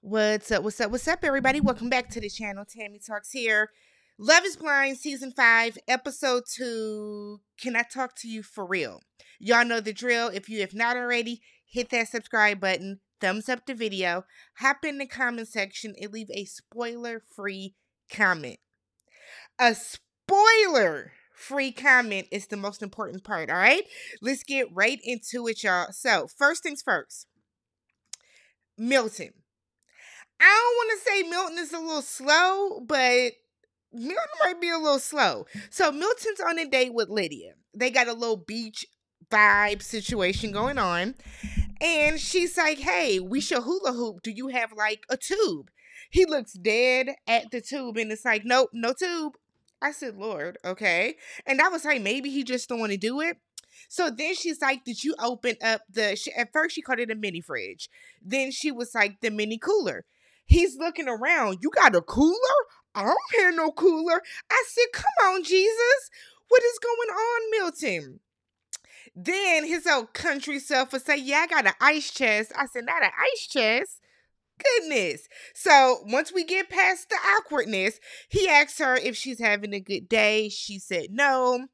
What's up? What's up? What's up, everybody? Welcome back to the channel. Tammy Talks here. Love is Blind, Season 5, Episode 2. Can I talk to you for real? Y'all know the drill. If you have not already, hit that subscribe button, thumbs up the video, hop in the comment section, and leave a spoiler free comment. A spoiler free comment is the most important part, all right? Let's get right into it, y'all. So, first things first Milton. I don't want to say Milton is a little slow, but Milton might be a little slow. So Milton's on a date with Lydia. They got a little beach vibe situation going on. And she's like, hey, we should hula hoop. Do you have like a tube? He looks dead at the tube and it's like, nope, no tube. I said, Lord, okay. And I was like, maybe he just don't want to do it. So then she's like, Did you open up the. She, at first, she called it a mini fridge. Then she was like, The mini cooler. He's looking around. You got a cooler? I don't hear no cooler. I said, Come on, Jesus. What is going on, Milton? Then his old country self would say, Yeah, I got an ice chest. I said, Not an ice chest. Goodness. So once we get past the awkwardness, he asks her if she's having a good day. She said no.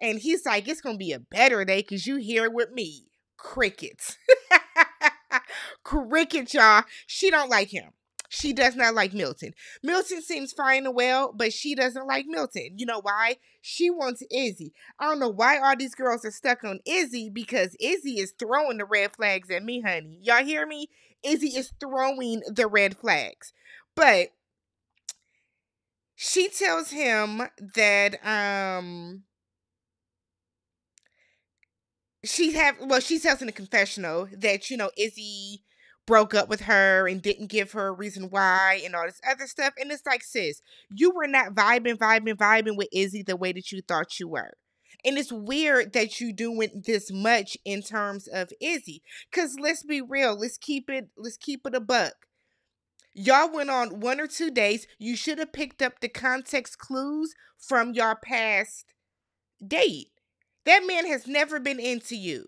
And he's like, It's going to be a better day because you here with me. Crickets. Crickets, y'all. She don't like him. She does not like Milton. Milton seems fine and well, but she doesn't like Milton. You know why? She wants Izzy. I don't know why all these girls are stuck on Izzy because Izzy is throwing the red flags at me, honey. Y'all hear me? Izzy is throwing the red flags. But she tells him that um she have well she tells in the confessional that you know Izzy broke up with her and didn't give her a reason why and all this other stuff. And it's like, sis, you were not vibing, vibing, vibing with Izzy the way that you thought you were. And it's weird that you doing this much in terms of Izzy. Cause let's be real, let's keep it, let's keep it a buck. Y'all went on one or two days. You should have picked up the context clues from your past date. That man has never been into you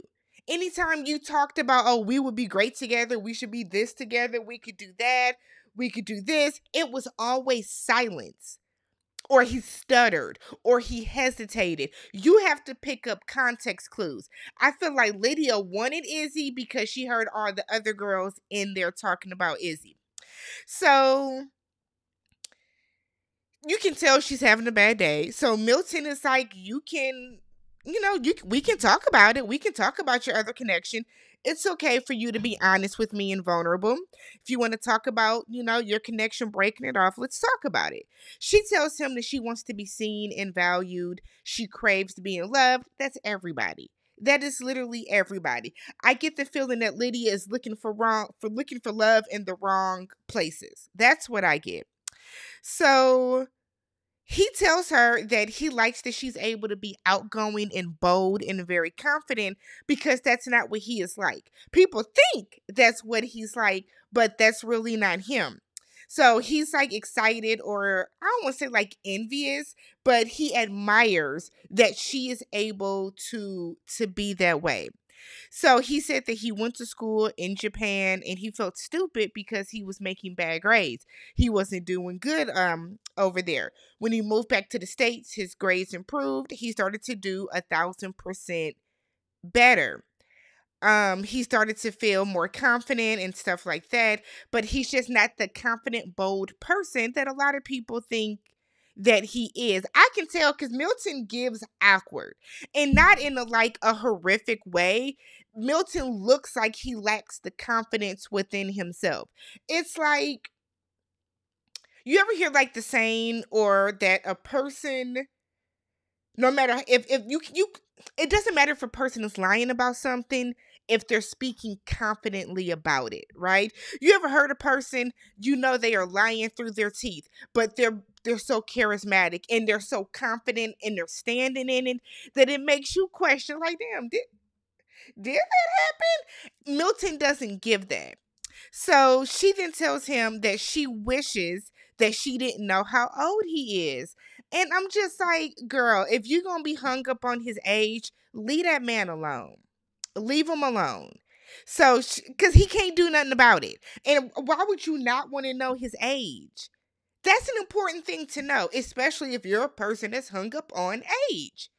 anytime you talked about, oh, we would be great together, we should be this together, we could do that, we could do this, it was always silence. Or he stuttered, or he hesitated. You have to pick up context clues. I feel like Lydia wanted Izzy because she heard all the other girls in there talking about Izzy. So you can tell she's having a bad day. So Milton is like, you can you know, you we can talk about it. We can talk about your other connection. It's okay for you to be honest with me and vulnerable. If you want to talk about, you know, your connection breaking it off, let's talk about it. She tells him that she wants to be seen and valued. She craves being loved. That's everybody. That is literally everybody. I get the feeling that Lydia is looking for wrong for looking for love in the wrong places. That's what I get. So he tells her that he likes that she's able to be outgoing and bold and very confident because that's not what he is like. People think that's what he's like, but that's really not him. So he's like excited, or I don't want to say like envious, but he admires that she is able to to be that way. So he said that he went to school in Japan and he felt stupid because he was making bad grades. He wasn't doing good um over there. When he moved back to the States, his grades improved. He started to do a thousand percent better. Um, he started to feel more confident and stuff like that. But he's just not the confident, bold person that a lot of people think that he is. I can tell because Milton gives awkward and not in a like a horrific way. Milton looks like he lacks the confidence within himself. It's like you ever hear like the saying or that a person no matter if if you you it doesn't matter if a person is lying about something if they're speaking confidently about it, right? You ever heard a person, you know they are lying through their teeth, but they're they're so charismatic and they're so confident and they're standing in it that it makes you question like, damn, did did that happen? Milton doesn't give that. So she then tells him that she wishes that she didn't know how old he is. And I'm just like, girl, if you're to be hung up on his age, leave that man alone leave him alone. So, because he can't do nothing about it. And why would you not want to know his age? That's an important thing to know, especially if you're a person that's hung up on age.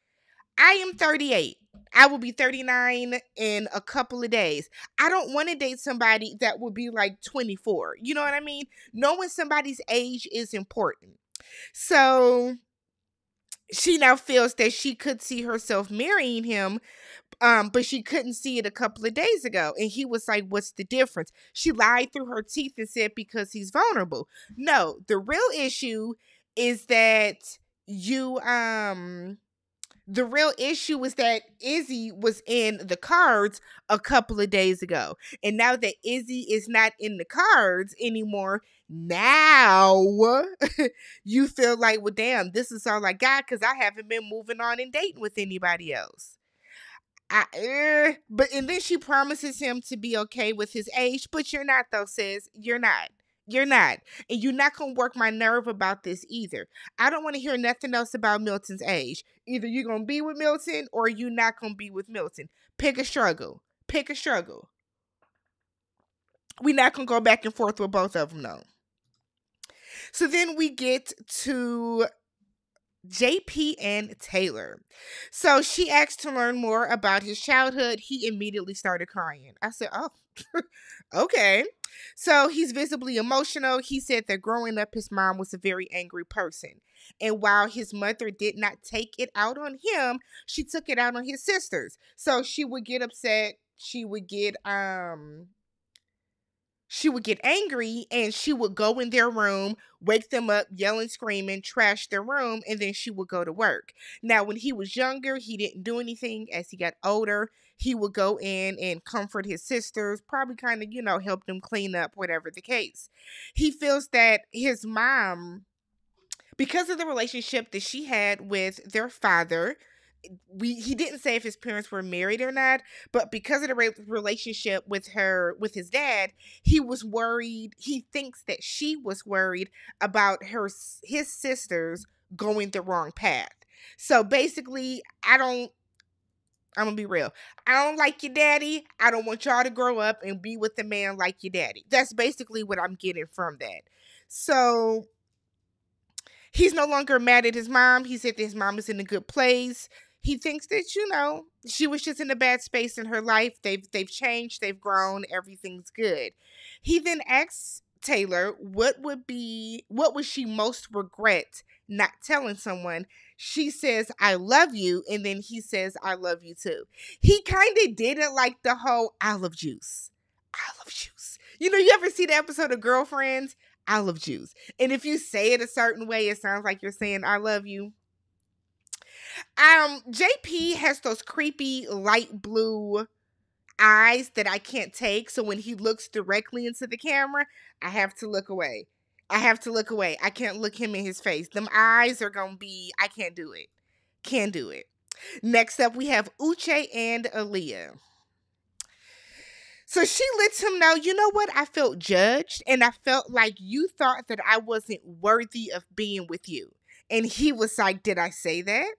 I am 38. I will be 39 in a couple of days. I don't want to date somebody that will be like 24. You know what I mean? Knowing somebody's age is important. So she now feels that she could see herself marrying him um but she couldn't see it a couple of days ago and he was like what's the difference she lied through her teeth and said because he's vulnerable no the real issue is that you um the real issue was that Izzy was in the cards a couple of days ago. And now that Izzy is not in the cards anymore, now you feel like, well, damn, this is all I got because I haven't been moving on and dating with anybody else. I, uh, but and then she promises him to be okay with his age, but you're not though, sis. You're not. You're not. And you're not to work my nerve about this either. I don't want to hear nothing else about Milton's age. Either you're to be with Milton or you're not to be with Milton. Pick a struggle. Pick a struggle. We're not to go back and forth with both of them, though. So then we get to JP and Taylor. So she asked to learn more about his childhood. He immediately started crying. I said, Oh, okay. So he's visibly emotional. He said that growing up, his mom was a very angry person. And while his mother did not take it out on him, she took it out on his sisters. So she would get upset. She would get um she would get angry and she would go in their room, wake them up, yelling, screaming, trash their room, and then she would go to work. Now, when he was younger, he didn't do anything. As he got older, he would go in and comfort his sisters, probably kind of, you know, help them clean up, whatever the case. He feels that his mom, because of the relationship that she had with their father, we he didn't say if his parents were married or not but because of the re- relationship with her with his dad he was worried he thinks that she was worried about her his sisters going the wrong path so basically i don't I'm gonna be real. I don't like your daddy. I don't want y'all to grow up and be with a man like your daddy. That's basically what I'm getting from that. So he's no longer mad at his mom. He said that his mom is in a good place he thinks that you know she was just in a bad space in her life. They've they've changed, they've grown, everything's good. He then asks Taylor what would be what would she most regret not telling someone. She says I love you and then he says I love you too. He kind of did it like the whole olive juice. Olive juice. You know, you ever see the episode of Girlfriends? Olive juice. And if you say it a certain way, it sounds like you're saying I love you. Um, JP has those creepy light blue eyes that I can't take. So when he looks directly into the camera, I have to look away. I have to look away. I can't look him in his face. Them eyes are gonna be. I can't do it. Can't do it. Next up, we have Uche and Aaliyah. So she lets him know, you know what? I felt judged and I felt like you thought that I wasn't worthy of being with you. And he was like, Did I say that?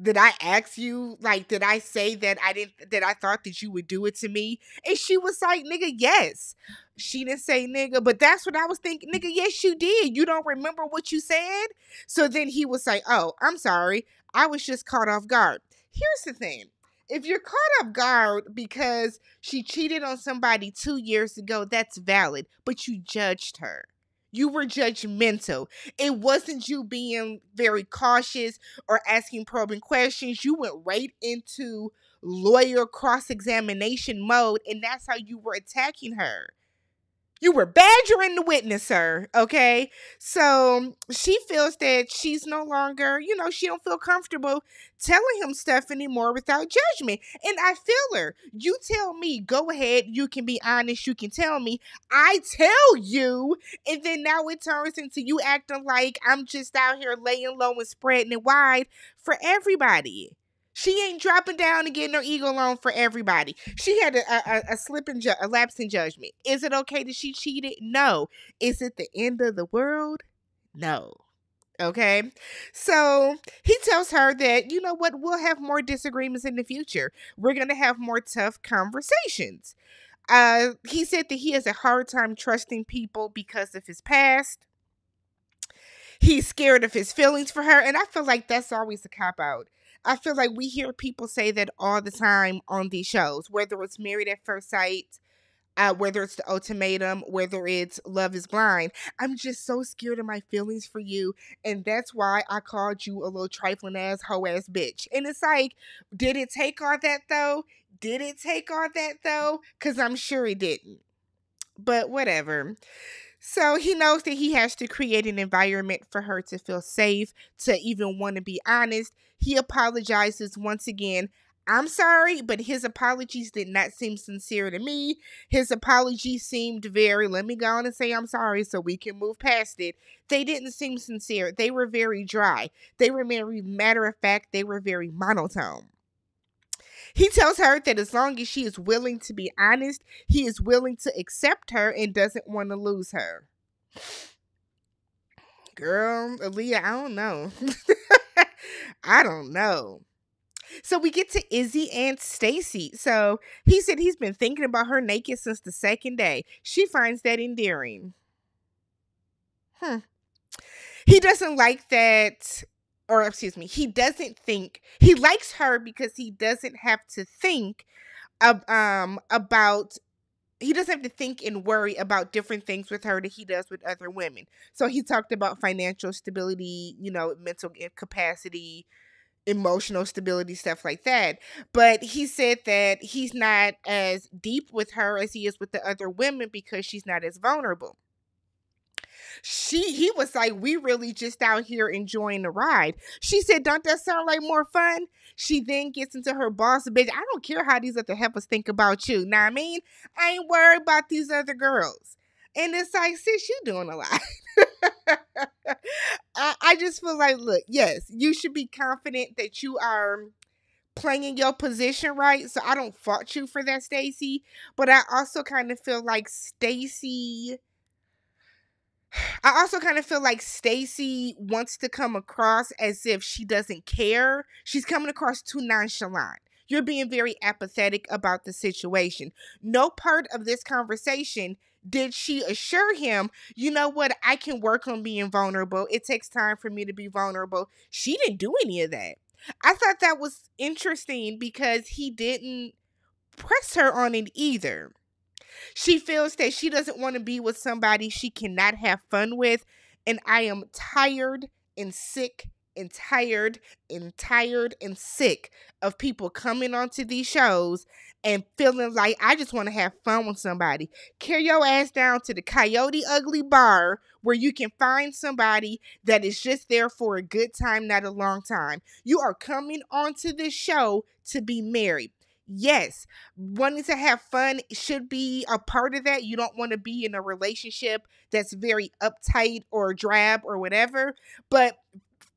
Did I ask you, like, did I say that I didn't, that I thought that you would do it to me? And she was like, nigga, yes. She didn't say nigga, but that's what I was thinking. Nigga, yes, you did. You don't remember what you said? So then he was like, oh, I'm sorry. I was just caught off guard. Here's the thing if you're caught off guard because she cheated on somebody two years ago, that's valid, but you judged her. You were judgmental. It wasn't you being very cautious or asking probing questions. You went right into lawyer cross examination mode, and that's how you were attacking her. You were badgering the witness, witnesser, okay? So she feels that she's no longer, you know, she don't feel comfortable telling him stuff anymore without judgment. And I feel her. You tell me, go ahead, you can be honest, you can tell me. I tell you, and then now it turns into you acting like I'm just out here laying low and spreading it wide for everybody. She ain't dropping down and getting her ego on for everybody. She had a, a, a slip in ju- a lapse in judgment. Is it okay that she cheated? No. Is it the end of the world? No. Okay. So he tells her that, you know what, we'll have more disagreements in the future. We're going to have more tough conversations. Uh, he said that he has a hard time trusting people because of his past. He's scared of his feelings for her. And I feel like that's always a cop out. I feel like we hear people say that all the time on these shows, whether it's Married at First Sight, uh, whether it's the ultimatum, whether it's love is blind. I'm just so scared of my feelings for you. And that's why I called you a little trifling ass hoe ass bitch. And it's like, did it take all that though? Did it take all that though? Because I'm sure it didn't. But whatever. So he knows that he has to create an environment for her to feel safe, to even want to be honest. He apologizes once again. I'm sorry, but his apologies did not seem sincere to me. His apologies seemed very, let me go on and say I'm sorry so we can move past it. They didn't seem sincere. They were very dry. They were very matter of fact. They were very monotone. He tells her that as long as she is willing to be honest, he is willing to accept her and doesn't want to lose her. Girl, Aaliyah, I don't know. I don't know. So we get to Izzy and Stacy. So he said he's been thinking about her naked since the second day. She finds that endearing. Hmm. He doesn't like that, or excuse me, he doesn't think he likes her because he doesn't have to think of, um about he doesn't have to think and worry about different things with her that he does with other women. So he talked about financial stability, you know, mental capacity, emotional stability, stuff like that. But he said that he's not as deep with her as he is with the other women because she's not as vulnerable. She he was like, We really just out here enjoying the ride. She said, Don't that sound like more fun? She then gets into her boss bitch. I don't care how these other heifers think about you. Now I mean, I ain't worried about these other girls. And it's like, sis, you doing a lot. I, I just feel like, look, yes, you should be confident that you are playing in your position right. So I don't fault you for that, Stacy. But I also kind of feel like Stacy. I also kind of feel like Stacy wants to come across as if she doesn't care. She's coming across too nonchalant. You're being very apathetic about the situation. No part of this conversation did she assure him, you know what, I can work on being vulnerable. It takes time for me to be vulnerable. She didn't do any of that. I thought that was interesting because he didn't press her on it either. She feels that she doesn't want to be with somebody she cannot have fun with. And I am tired and sick and tired and tired and sick of people coming onto these shows and feeling like I just want to have fun with somebody. Carry your ass down to the Coyote Ugly Bar where you can find somebody that is just there for a good time, not a long time. You are coming onto this show to be married. Yes, wanting to have fun should be a part of that. You don't want to be in a relationship that's very uptight or drab or whatever, but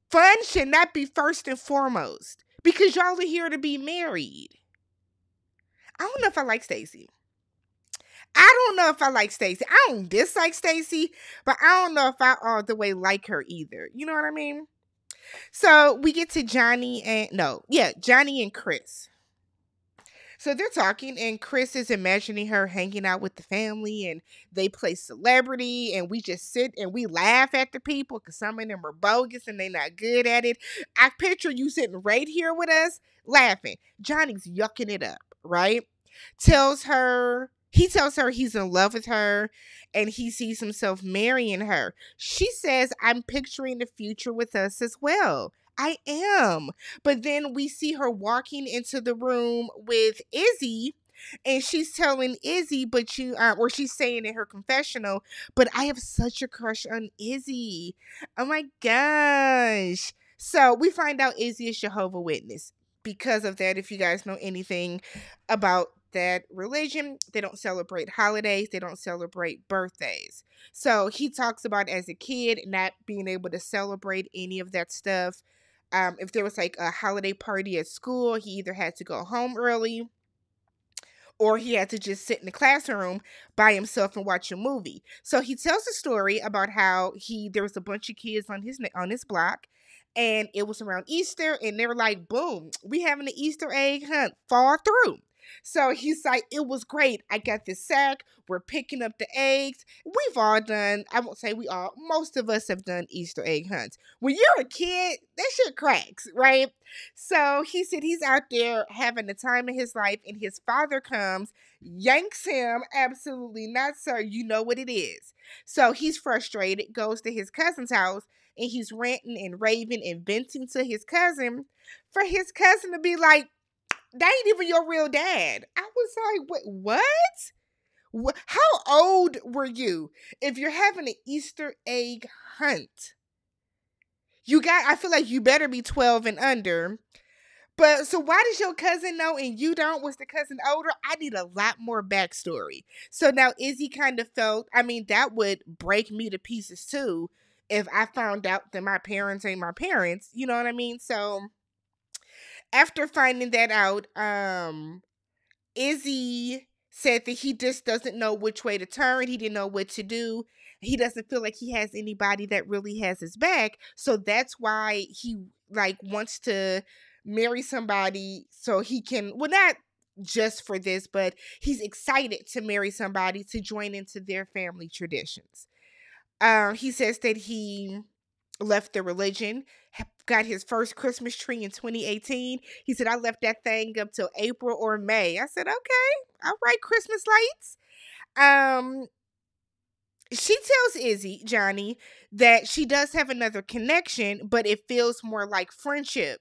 fun should not be first and foremost because y'all are here to be married. I don't know if I like Stacy. I don't know if I like Stacy. I don't dislike Stacy, but I don't know if I all the way like her either. You know what I mean? So we get to Johnny and no, yeah, Johnny and Chris. So they're talking, and Chris is imagining her hanging out with the family, and they play celebrity, and we just sit and we laugh at the people because some of them are bogus and they're not good at it. I picture you sitting right here with us laughing. Johnny's yucking it up, right? Tells her he tells her he's in love with her and he sees himself marrying her. She says, I'm picturing the future with us as well. I am. But then we see her walking into the room with Izzy and she's telling Izzy, but you, uh, or she's saying in her confessional, but I have such a crush on Izzy. Oh my gosh. So we find out Izzy is Jehovah Witness. Because of that, if you guys know anything about that religion, they don't celebrate holidays, they don't celebrate birthdays. So he talks about as a kid not being able to celebrate any of that stuff um, if there was like a holiday party at school, he either had to go home early or he had to just sit in the classroom by himself and watch a movie. So he tells a story about how he there was a bunch of kids on his on his block and it was around Easter and they were like, "Boom, we having an Easter egg hunt. Fall through." So he's like, it was great. I got this sack. We're picking up the eggs. We've all done, I won't say we all, most of us have done Easter egg hunts. When you're a kid, that shit cracks, right? So he said he's out there having the time of his life, and his father comes, yanks him. Absolutely not, sir. You know what it is. So he's frustrated, goes to his cousin's house, and he's ranting and raving and venting to his cousin for his cousin to be like, that ain't even your real dad. I was like, wait, what? what? How old were you if you're having an Easter egg hunt? You got, I feel like you better be 12 and under. But so why does your cousin know and you don't? Was the cousin older? I need a lot more backstory. So now Izzy kind of felt, I mean, that would break me to pieces too if I found out that my parents ain't my parents. You know what I mean? So after finding that out, um, Izzy said that he just doesn't know which way to turn. He didn't know what to do. He doesn't feel like he has anybody that really has his back. So that's why he like wants to marry somebody so he can well not just for this, but he's excited to marry somebody to join into their family traditions. Uh, he says that he left the religion, got his first Christmas tree in 2018. He said, I left that thing up till April or May. I said, okay, all right, Christmas lights. Um, she tells Izzy, Johnny, that she does have another connection, but it feels more like friendship.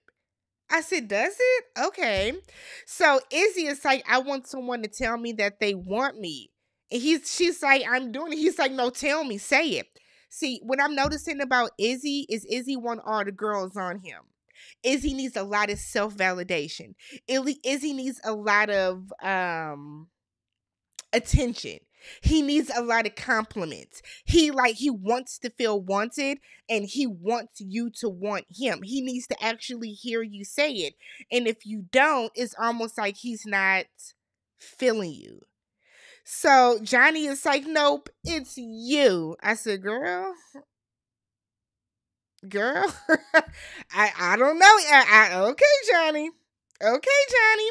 I said, does it? Okay. So Izzy is like, I want someone to tell me that they want me. And he's she's like, I'm doing it. He's like, no, tell me, say it. See, what I'm noticing about Izzy is Izzy want all the girls on him. Izzy needs a lot of self validation. Izzy needs a lot of um attention. He needs a lot of compliments. He like he wants to feel wanted and he wants you to want him. He needs to actually hear you say it. And if you don't, it's almost like he's not feeling you. So Johnny is like, nope, it's you. I said, girl, girl, I I don't know. I, I, okay, Johnny. Okay, Johnny.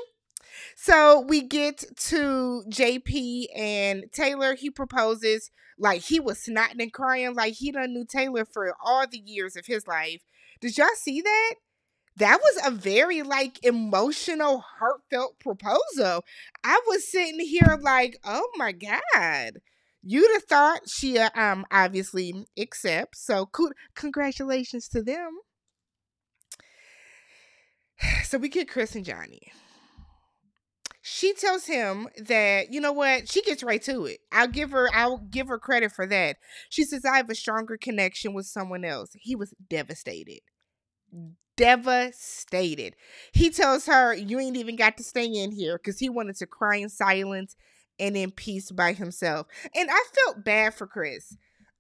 So we get to JP and Taylor. He proposes like he was snotting and crying like he done knew Taylor for all the years of his life. Did y'all see that? That was a very like emotional, heartfelt proposal. I was sitting here like, oh my God. You'd have thought she uh, um obviously accepts. So co- congratulations to them. So we get Chris and Johnny. She tells him that, you know what, she gets right to it. I'll give her I'll give her credit for that. She says I have a stronger connection with someone else. He was devastated devastated. He tells her, You ain't even got to stay in here because he wanted to cry in silence and in peace by himself. And I felt bad for Chris.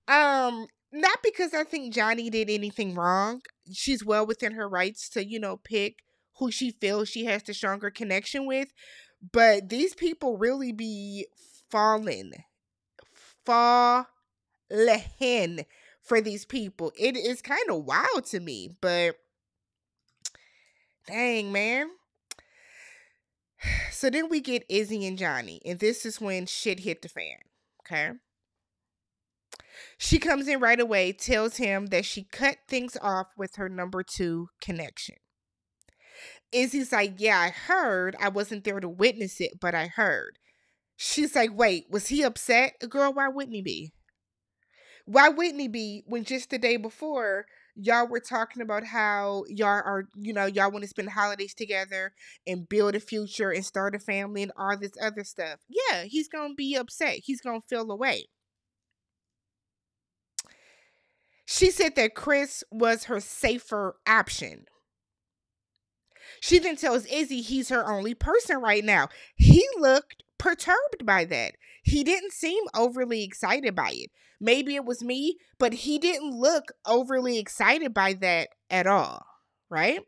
Um, not because I think Johnny did anything wrong. She's well within her rights to, you know, pick who she feels she has the stronger connection with. But these people really be falling, falling for these people. It is kind of wild to me, but Dang, man. So then we get Izzy and Johnny, and this is when shit hit the fan. Okay. She comes in right away, tells him that she cut things off with her number two connection. Izzy's like, Yeah, I heard. I wasn't there to witness it, but I heard. She's like, Wait, was he upset? Girl, why wouldn't he be? Why wouldn't he be when just the day before y'all were talking about how y'all are, you know, y'all want to spend holidays together and build a future and start a family and all this other stuff. Yeah, he's going to be upset. He's going to feel away. She said that Chris was her safer option. She then tells Izzy he's her only person right now. He looked perturbed by that. He didn't seem overly excited by it. Maybe it was me, but he didn't look overly excited by that at all, right?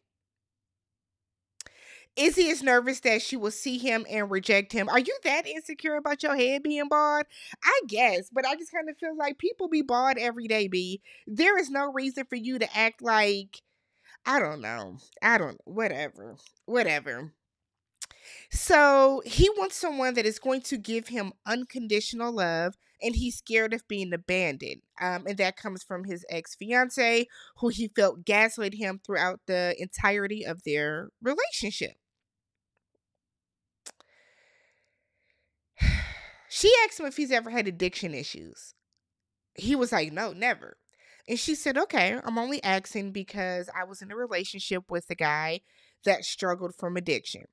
Izzy is nervous that she will see him and reject him. Are you that insecure about your head being bald? I guess, but I just kind of feel like people be bald every day, B. There is no reason for you to act like I don't know. I don't whatever. Whatever. So he wants someone that is going to give him unconditional love, and he's scared of being abandoned. Um, and that comes from his ex fiance, who he felt gaslit him throughout the entirety of their relationship. She asked him if he's ever had addiction issues. He was like, no, never. And she said, okay, I'm only asking because I was in a relationship with a guy that struggled from addiction.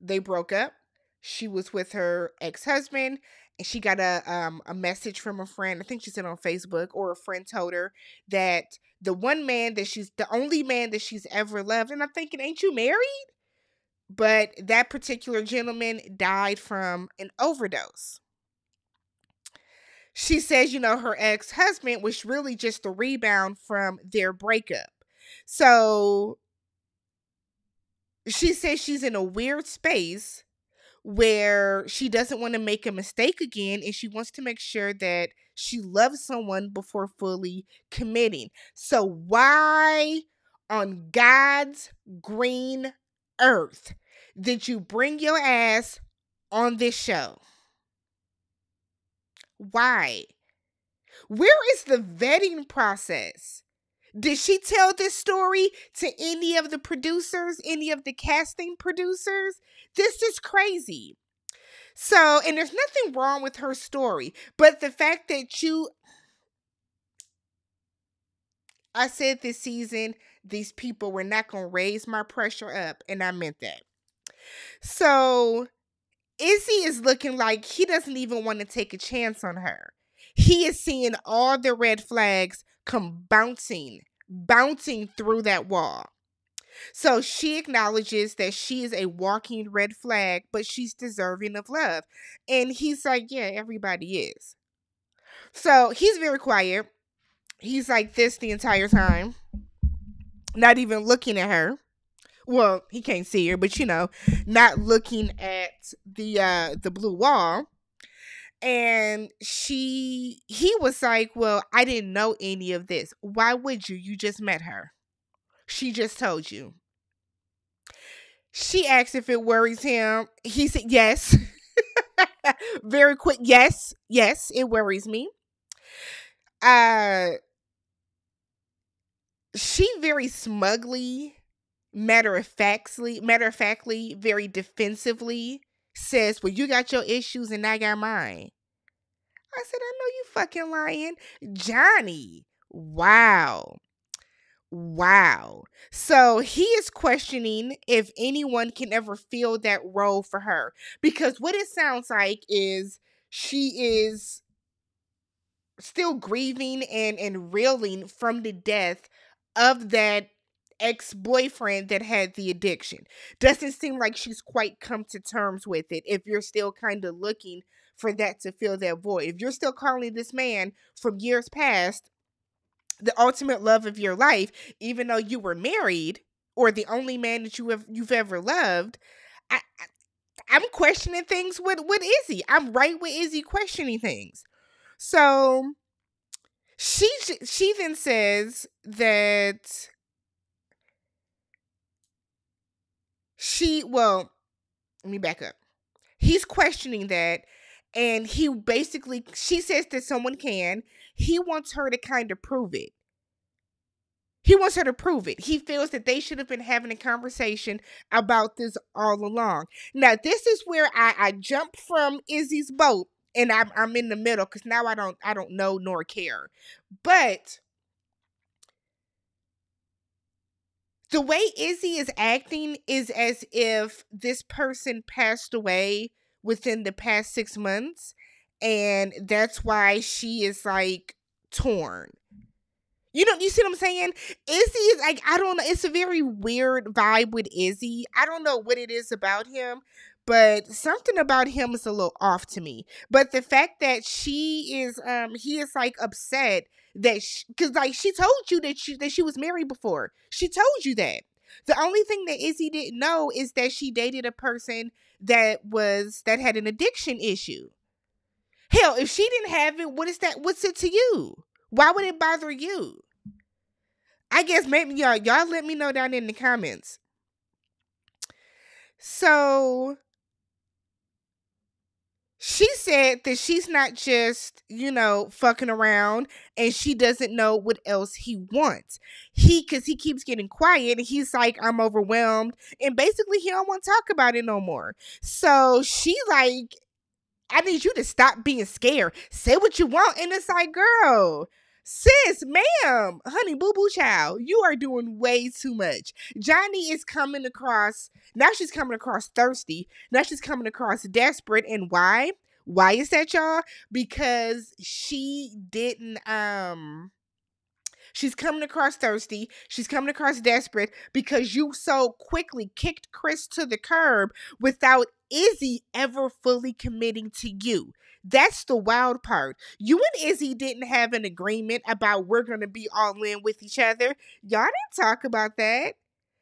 They broke up. She was with her ex husband, and she got a um a message from a friend. I think she said on Facebook, or a friend told her that the one man that she's the only man that she's ever loved. And I'm thinking, ain't you married? But that particular gentleman died from an overdose. She says, you know, her ex husband was really just a rebound from their breakup. So she says she's in a weird space where she doesn't want to make a mistake again and she wants to make sure that she loves someone before fully committing. So, why on God's green earth did you bring your ass on this show? Why? Where is the vetting process? Did she tell this story to any of the producers, any of the casting producers? This is crazy. So, and there's nothing wrong with her story, but the fact that you I said this season, these people were not going to raise my pressure up, and I meant that. So, Izzy is looking like he doesn't even want to take a chance on her. He is seeing all the red flags come bouncing, bouncing through that wall. So she acknowledges that she is a walking red flag, but she's deserving of love. And he's like, Yeah, everybody is. So he's very quiet. He's like this the entire time, not even looking at her well, he can't see her, but you know, not looking at the uh the blue wall. And she he was like, "Well, I didn't know any of this. Why would you? You just met her. She just told you." She asked if it worries him. He said, "Yes." Very quick, "Yes. Yes, it worries me." Uh she very smugly matter of factly, matter of factly, very defensively says, Well, you got your issues and I got mine. I said, I know you fucking lying. Johnny. Wow. Wow. So he is questioning if anyone can ever fill that role for her. Because what it sounds like is she is still grieving and, and reeling from the death of that ex boyfriend that had the addiction. Doesn't seem like she's quite come to terms with it if you're still kind of looking for that to fill that void. If you're still calling this man from years past the ultimate love of your life, even though you were married or the only man that you have you've ever loved, I, I am questioning things with with Izzy. I'm right with Izzy questioning things. So she she then says that she well let me back up. He's questioning that and he basically she says that someone can. He wants her to kind of prove it. He wants her to prove it. He feels that they should have been having a conversation about this all along. Now this is where i i jump from izzy's boat and i'm, I'm in the middle because now i don't i don't know nor care. But the way Izzy is acting is as if this person passed away within the past six months, and that's why she is like torn. You know, you see what I'm saying? Izzy is like, I don't know. It's a very weird vibe with Izzy. I don't know what it is about him, but something about him is a little off to me. But the fact that she is, um, he is like upset that because like she told you that she that she was married before. She told you that. The only thing that Izzy didn't know is that she dated a person that was that had an addiction issue. Hell, if she didn't have it, what is that? What's it to you? Why would it bother you? I guess maybe y'all y'all let me know down in the comments. So she said that she's not just, you know, fucking around and she doesn't know what else he wants. He cuz he keeps getting quiet and he's like I'm overwhelmed and basically he don't want to talk about it no more. So she like I need you to stop being scared. Say what you want and it's like, girl, Sis, ma'am, honey, boo boo child, you are doing way too much. Johnny is coming across, now she's coming across thirsty. Now she's coming across desperate. And why? Why is that, y'all? Because she didn't, um, She's coming across thirsty. She's coming across desperate because you so quickly kicked Chris to the curb without Izzy ever fully committing to you. That's the wild part. You and Izzy didn't have an agreement about we're going to be all in with each other. Y'all didn't talk about that.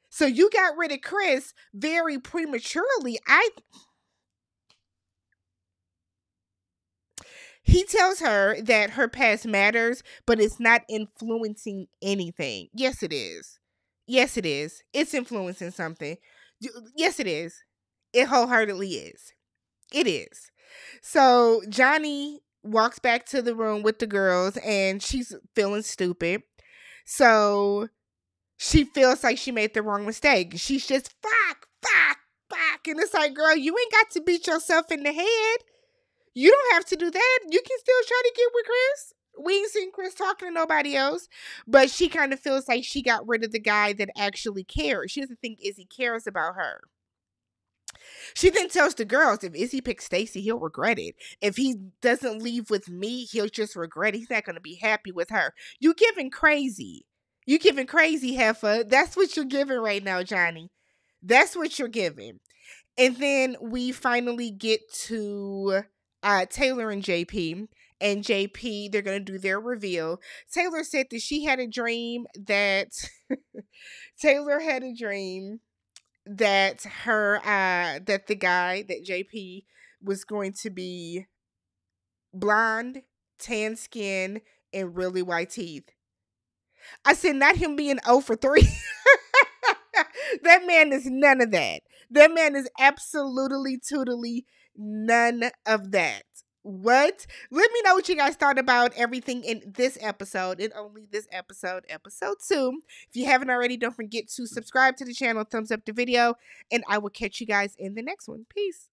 So you got rid of Chris very prematurely. I He tells her that her past matters, but it's not influencing anything. Yes, it is. Yes, it is. It's influencing something. Yes, it is. It wholeheartedly is. It is. So Johnny walks back to the room with the girls and she's feeling stupid. So she feels like she made the wrong mistake. She's just fuck, fuck, fuck. And it's like, girl, you ain't got to beat yourself in the head. You don't have to do that. You can still try to get with Chris. We ain't seen Chris talking to nobody else, but she kind of feels like she got rid of the guy that actually cares. She doesn't think Izzy cares about her. She then tells the girls if Izzy picks Stacy, he'll regret it. If he doesn't leave with me, he'll just regret it. He's not going to be happy with her. You giving crazy. You giving crazy, Heifer. That's what you're giving right now, Johnny. That's what you're giving. And then we finally get to uh, Taylor and JP. And JP, they're going to do their reveal. Taylor said that she had a dream that Taylor had a dream that her uh that the guy that JP was going to be blonde, tan skin, and really white teeth. I said not him being 0 for 3. that man is none of that. That man is absolutely totally none of that. What? Let me know what you guys thought about everything in this episode and only this episode, episode two. If you haven't already, don't forget to subscribe to the channel, thumbs up the video, and I will catch you guys in the next one. Peace.